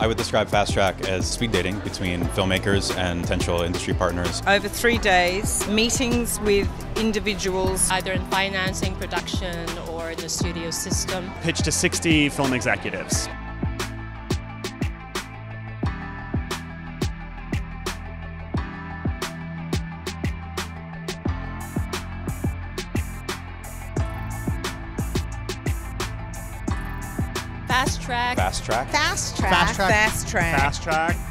I would describe Fast Track as speed dating between filmmakers and potential industry partners. Over three days, meetings with individuals. either in financing, production, or in the studio system. Pitched to 60 film executives. Fast track. Fast Track? Fast track. Fast track. Fast track. Fast track.